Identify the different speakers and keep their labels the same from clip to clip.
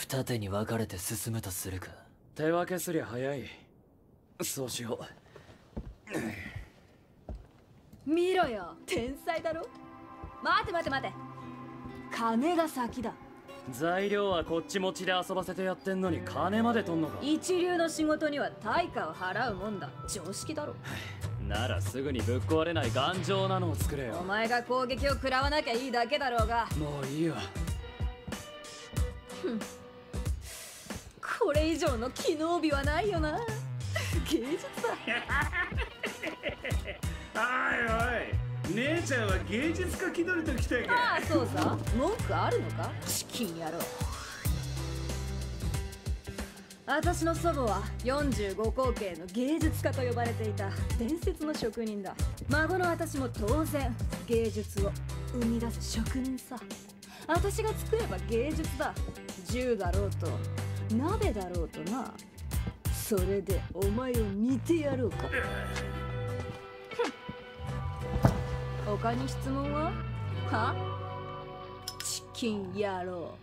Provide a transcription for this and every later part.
Speaker 1: 二手に分かれて進むとするか。
Speaker 2: 手分けすりゃ早い。そうしよ
Speaker 3: う。見ろよ天才だろ。待て待て待て。金が先だ。
Speaker 2: 材料はこっち持ちで遊ばせてやってんのに金まで取んのか。
Speaker 3: 一流の仕事には対価を払うもんだ。常識だろ。
Speaker 2: ならすぐにぶっ壊れない頑丈なのを作れよ。
Speaker 3: お前が攻撃を食らわなきゃいいだけだろうが。
Speaker 2: もういいよ
Speaker 3: これ以上の機能美はないよな。芸術だ。
Speaker 4: おいおい姉ちゃんは芸術家気取りと来たか
Speaker 3: ああそうさ。文句あるのか？チキン野郎私の祖母は45口径の芸術家と呼ばれていた。伝説の職人だ。孫の私も当然芸術を生み出す職人さ。私が作れば芸術だ。銃だろうと鍋だろうとな。それでお前を見てやろうか。他に質問は？は？チキン野郎。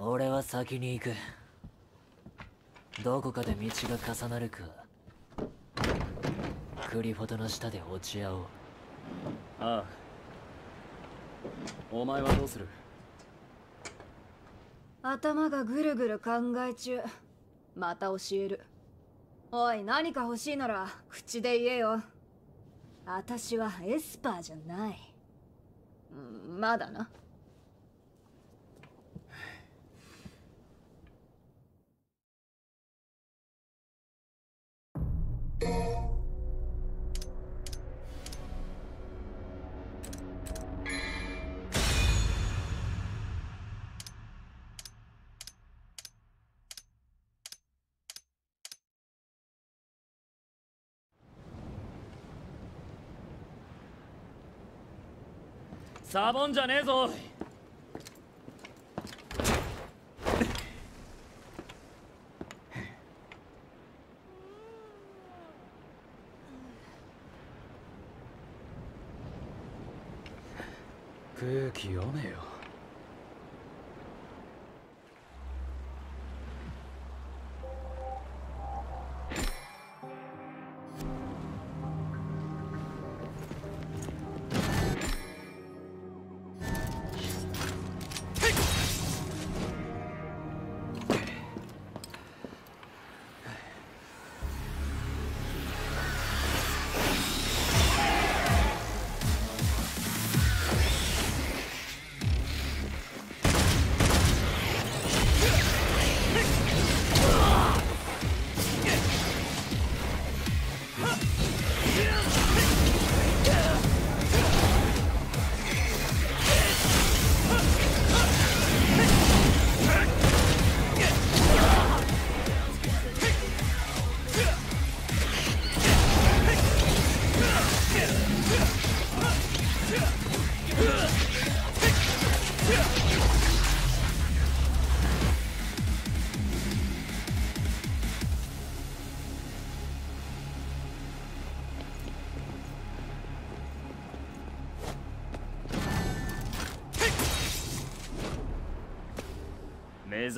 Speaker 1: 俺は先に行く。どこかで道が重なるか。クリフォトの下で落ち合おう。
Speaker 2: ああお前はどうする？
Speaker 3: 頭がぐるぐる考え中。また教える。おい何か欲しいなら口で言えよ。私はエスパーじゃない。まだな
Speaker 2: サボンじゃねえぞ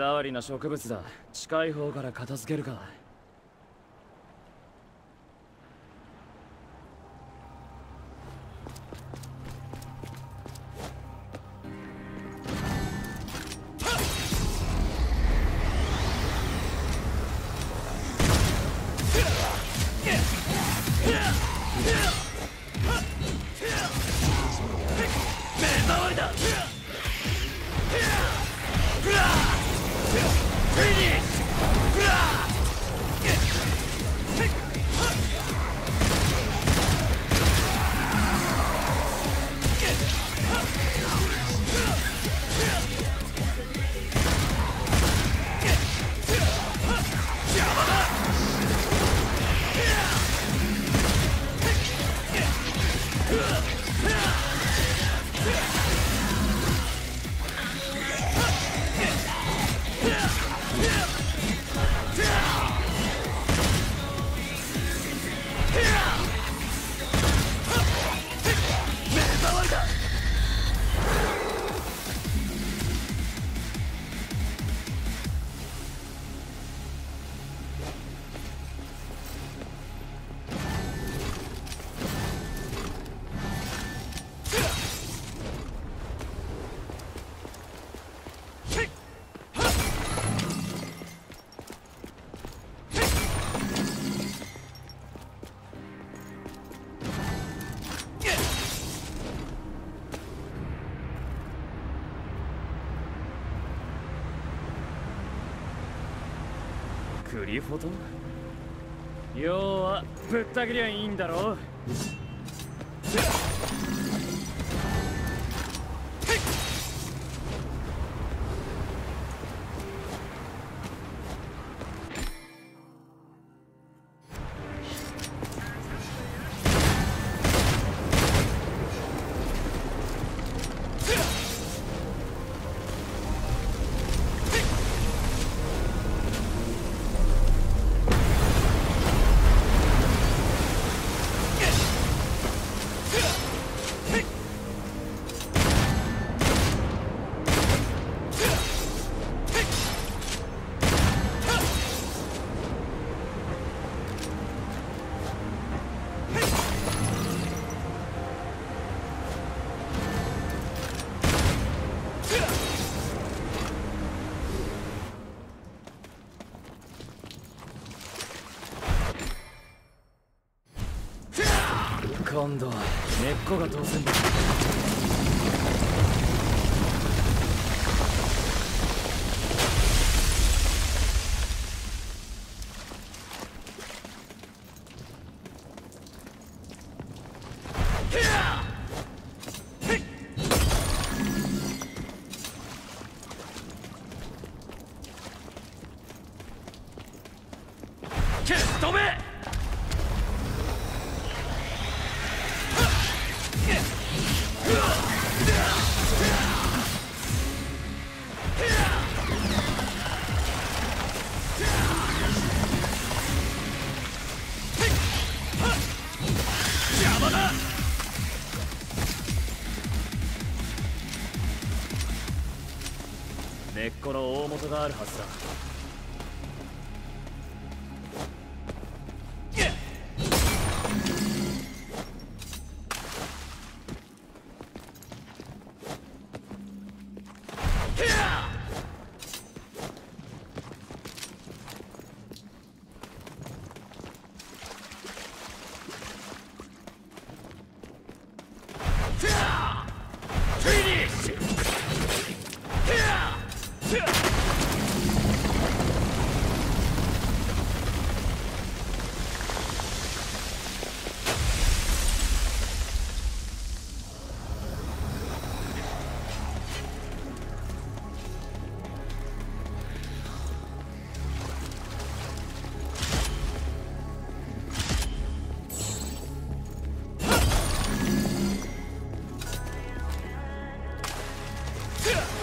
Speaker 2: 目障りな植物だ。近い方から片付けるか。リフォト要はぶった切りゃいいんだろ今度は根っこが当然だ。Yeah!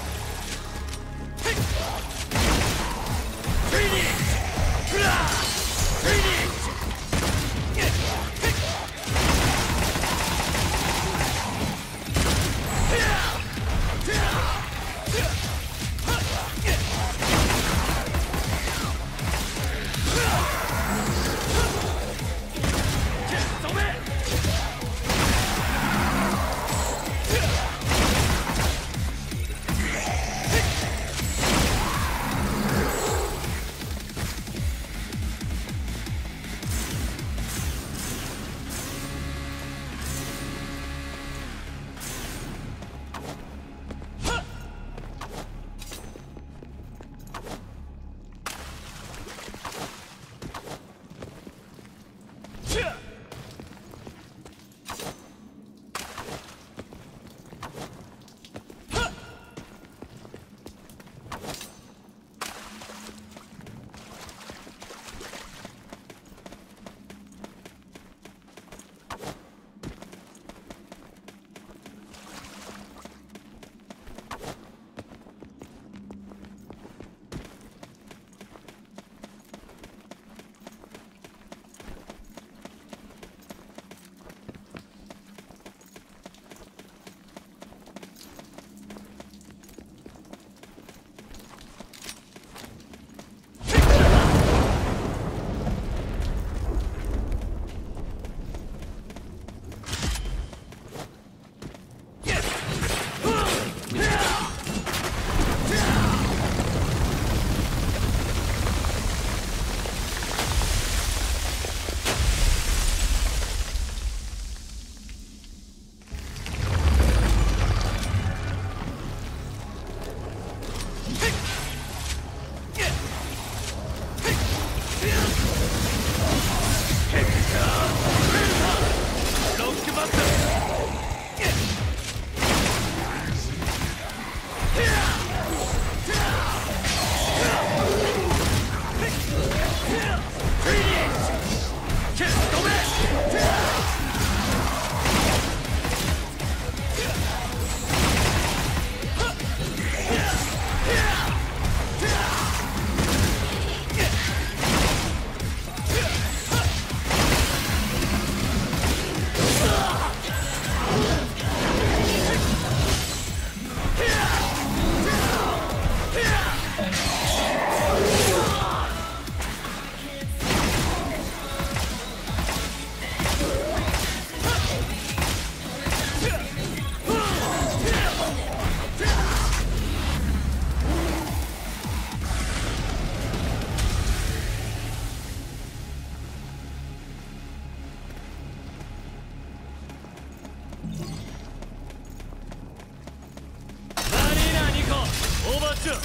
Speaker 2: しろ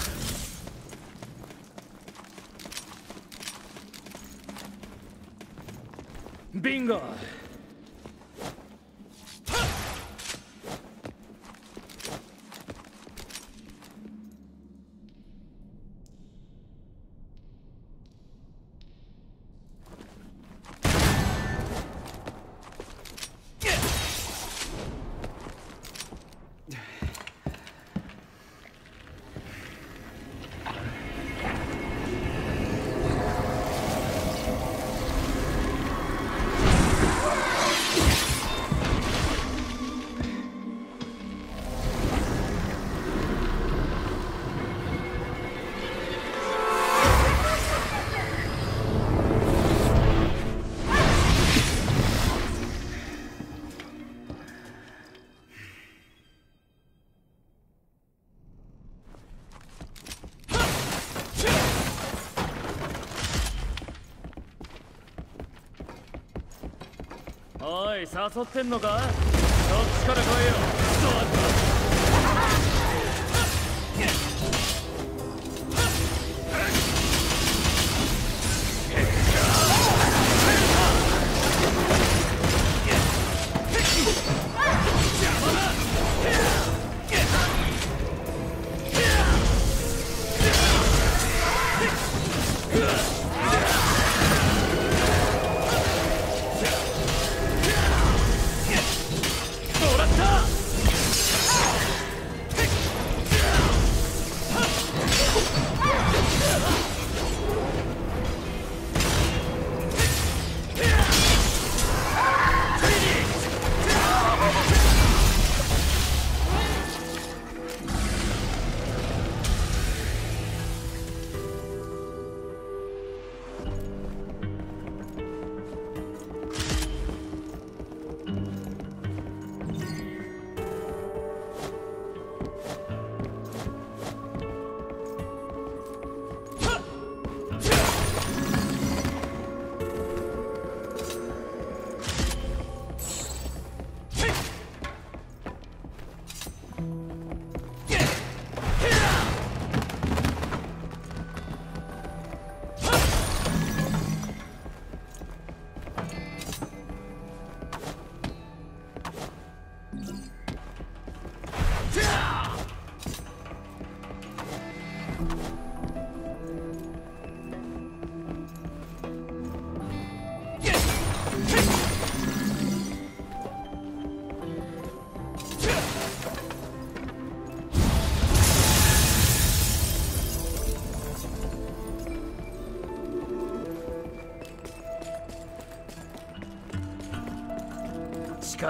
Speaker 2: 誘ってんのか？そっちから来いよ？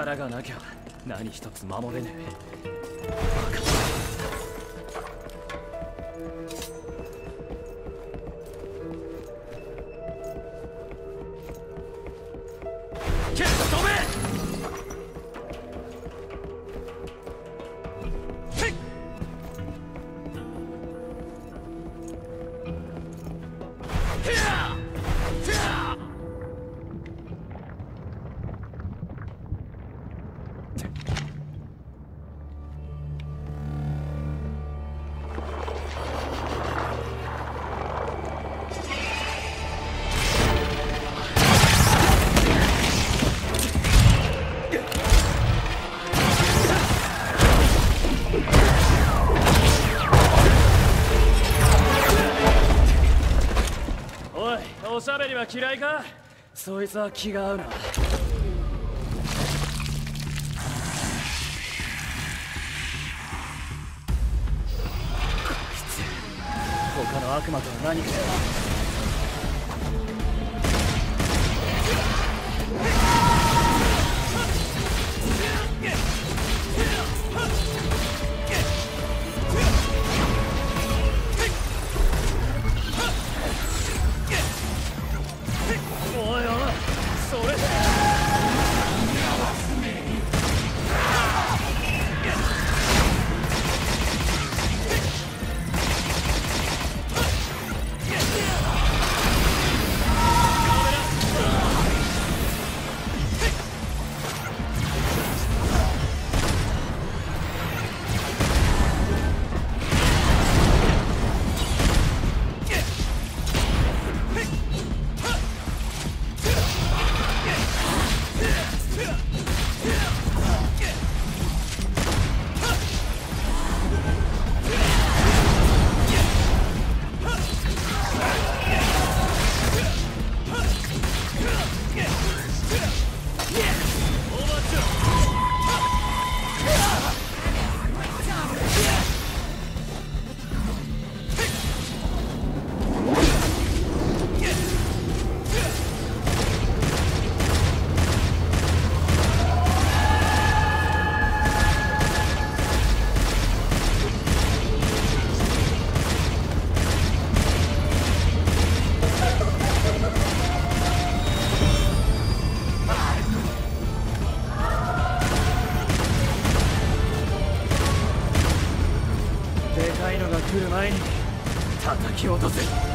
Speaker 2: 力がなきゃ何一つ守れねえ。りは嫌いか？そいつは気が合うな。他の悪魔とは何かき落とせ。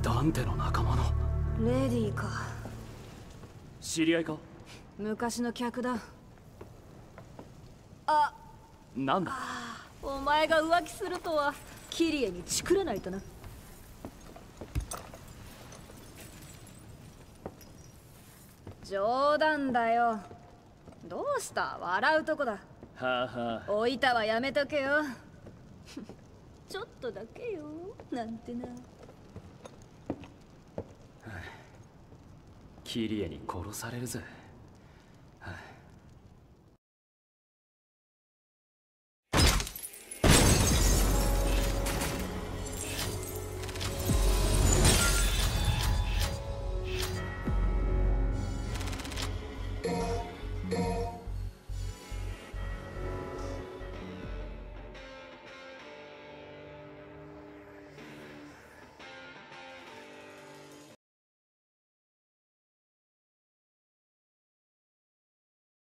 Speaker 2: ダンテの仲間の。
Speaker 3: レディーか。
Speaker 2: 知り合いか？
Speaker 3: 昔の客だ。あ。
Speaker 2: なんだ？
Speaker 3: お前が浮気するとは。キリエにチクらないとな冗談だよ。どうした？笑うとこだ。
Speaker 2: はあはあ。
Speaker 3: おいたはやめとけよ。ちょっとだけよ。なんてな。
Speaker 2: キリエに殺されるぜ